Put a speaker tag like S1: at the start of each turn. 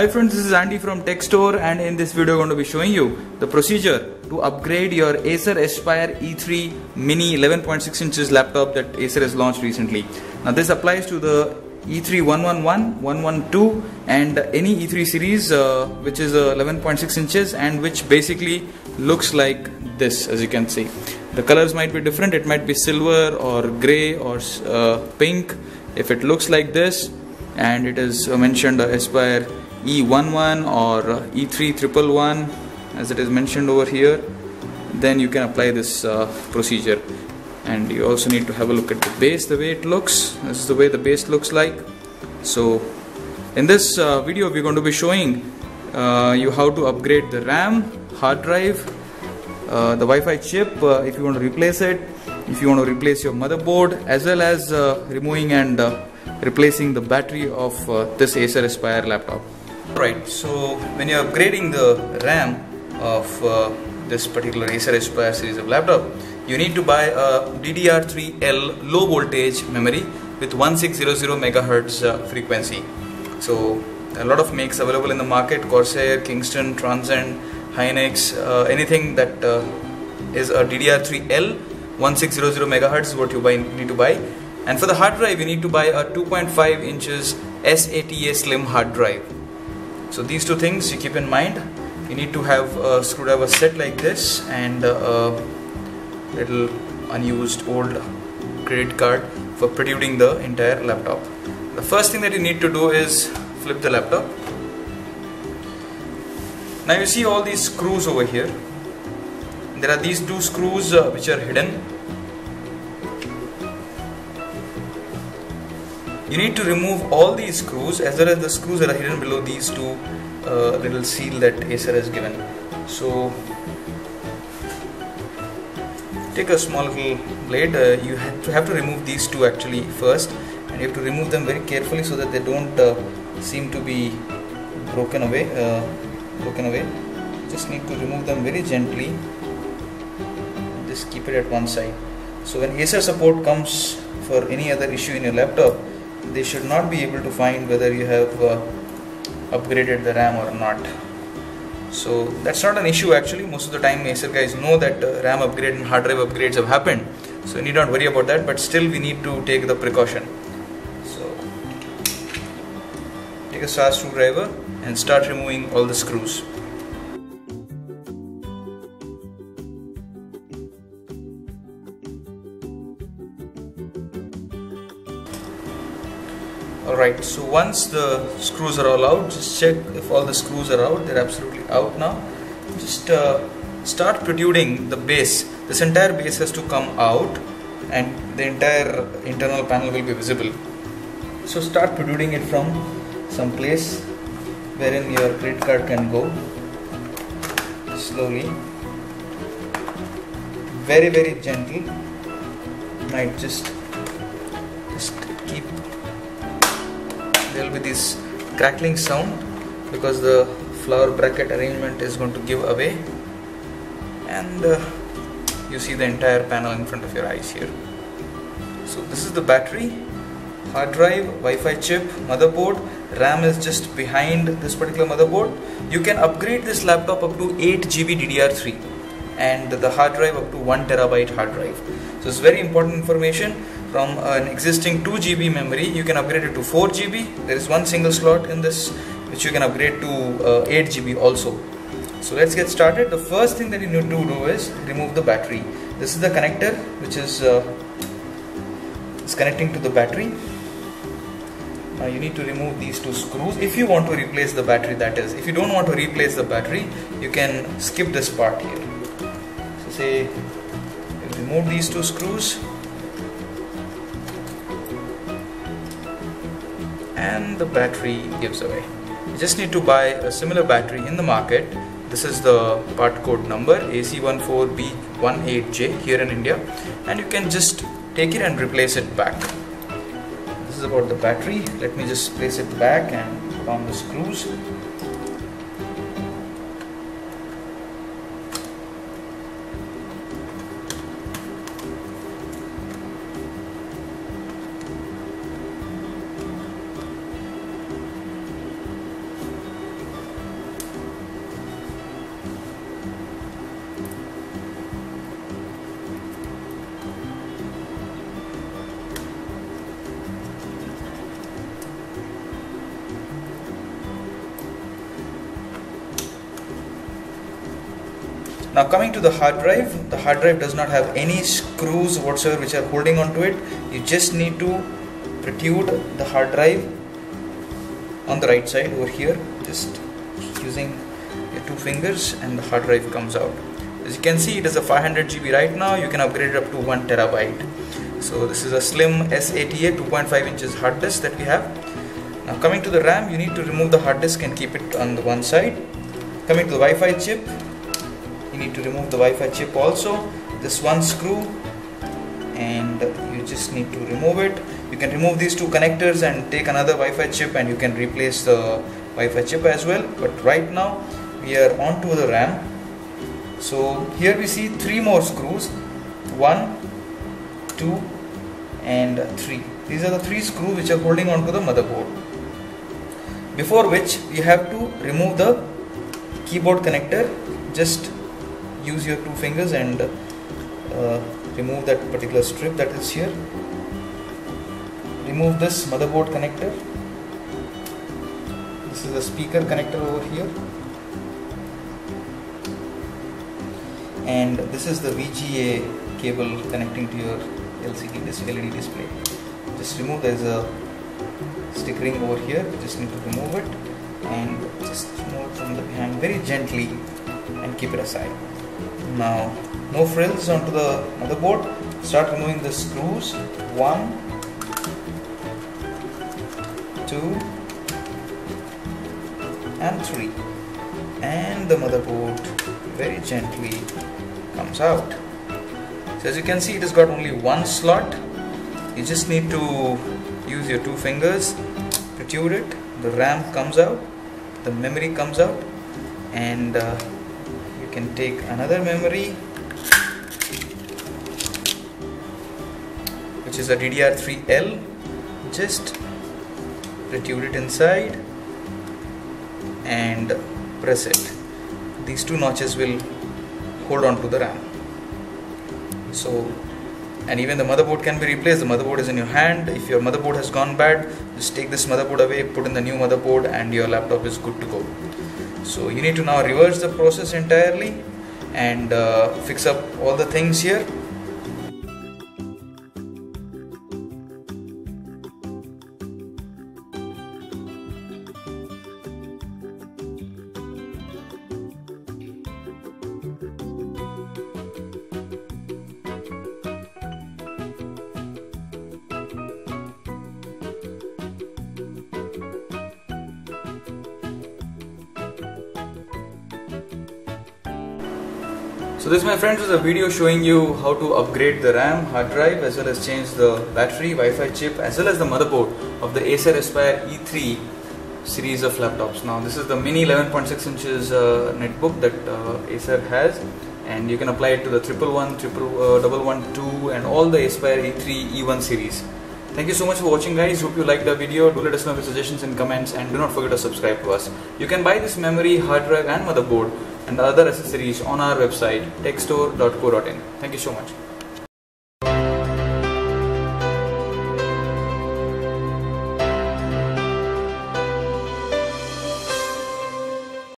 S1: Hi friends, this is Andy from Tech Store and in this video I'm going to be showing you the procedure to upgrade your Acer Aspire E3 Mini 11.6 inches laptop that Acer has launched recently. Now this applies to the E3 111, 112 and any E3 series uh, which is uh, 11.6 inches and which basically looks like this as you can see. The colors might be different, it might be silver or grey or uh, pink. If it looks like this and it is mentioned uh, Aspire E11 or E3 as it is mentioned over here then you can apply this uh, procedure. And you also need to have a look at the base the way it looks. This is the way the base looks like. So in this uh, video we're going to be showing uh, you how to upgrade the RAM hard drive uh, the Wi-Fi chip uh, if you want to replace it if you want to replace your motherboard as well as uh, removing and replacing the battery of this Acer Aspire laptop Right, so when you're upgrading the RAM of uh, this particular Acer Aspire series of laptop, you need to buy a DDR3L low voltage memory with 1600 megahertz uh, frequency. So a lot of makes available in the market, Corsair, Kingston, Transcend, Hynix, uh, anything that uh, is a DDR3L 1600 megahertz is what you buy, need to buy. And for the hard drive, you need to buy a 2.5 inches SATA slim hard drive so these two things you keep in mind. You need to have a screwdriver set like this and a little unused old credit card for protecting the entire laptop. The first thing that you need to do is flip the laptop. Now you see all these screws over here. There are these two screws uh, which are hidden you need to remove all these screws as well as the screws that are hidden below these two uh, little seal that Acer has given. So take a small little blade. Uh, you have to have to remove these two actually first and you have to remove them very carefully so that they don't uh, seem to be broken away uh, broken away. Just need to remove them very gently. Just keep it at one side. So when Acer support comes for any other issue in your laptop they should not be able to find whether you have uh, upgraded the RAM or not. So that's not an issue actually. Most of the time Acer guys know that uh, RAM upgrade and hard drive upgrades have happened. So you need not worry about that but still we need to take the precaution. So take a star screwdriver and start removing all the screws alright so once the screws are all out just check if all the screws are out they're absolutely out now. Just uh, start protruding the base. This entire base has to come out and the entire internal panel will be visible. So start protruding it from some place wherein your credit card can go. Slowly. Very very gently. Might just just will be this crackling sound because the flower bracket arrangement is going to give away. And uh, you see the entire panel in front of your eyes here. So this is the battery hard drive Wi-Fi chip motherboard. RAM is just behind this particular motherboard. You can upgrade this laptop up to 8 GB DDR3 and the hard drive up to 1 terabyte hard drive. So it's very important information from an existing 2 GB memory you can upgrade it to 4 GB there is one single slot in this which you can upgrade to uh, 8 GB also. So let's get started. The first thing that you need to do is remove the battery. This is the connector which is uh, is connecting to the battery. Now you need to remove these two screws. If you want to replace the battery that is if you don't want to replace the battery you can skip this part here. So say remove these two screws and the battery gives away. You just need to buy a similar battery in the market. This is the part code number AC14B18J here in India and you can just take it and replace it back. This is about the battery. Let me just place it back and put on the screws. Now coming to the hard drive, the hard drive does not have any screws whatsoever which are holding onto it. You just need to protrude the hard drive on the right side over here just using your two fingers and the hard drive comes out. As you can see it is a 500 GB right now. You can upgrade it up to 1 terabyte. So this is a slim SATA 2.5 inches hard disk that we have. Now coming to the RAM you need to remove the hard disk and keep it on the one side. Coming to the Wi-Fi chip need to remove the Wi-Fi chip also this one screw and you just need to remove it. You can remove these two connectors and take another Wi-Fi chip and you can replace the Wi-Fi chip as well. But right now we are on to the RAM. So here we see three more screws. One two and three. These are the three screws which are holding on to the motherboard. Before which we have to remove the keyboard connector. Just use your two fingers and uh, remove that particular strip that is here. Remove this motherboard connector. This is a speaker connector over here. And this is the VGA cable connecting to your LCD this LED display. Just remove there's a stickering over here. You just need to remove it and just remove from the behind very gently and keep it aside now no frills onto the motherboard. Start removing the screws. One two and three. And the motherboard very gently comes out. So as you can see it has got only one slot. You just need to use your two fingers protrude it. The RAM comes out. The memory comes out. And uh, can take another memory which is a DDR3L just protrude it inside and press it. These two notches will hold on to the RAM. So and even the motherboard can be replaced. The motherboard is in your hand. If your motherboard has gone bad just take this motherboard away put in the new motherboard and your laptop is good to go so you need to now reverse the process entirely and uh, fix up all the things here So this my friends was a video showing you how to upgrade the RAM, hard drive as well as change the battery, Wi-Fi chip as well as the motherboard of the Acer Aspire E3 series of laptops. Now this is the mini 11.6 inches uh, netbook that uh, Acer has and you can apply it to the triple one, triple uh, double one two and all the Aspire E3 E1 series. Thank you so much for watching guys. Hope you liked the video. Do let us know your suggestions in comments and do not forget to subscribe to us. You can buy this memory, hard drive and motherboard and other accessories on our website techstore.co.in. Thank you so much.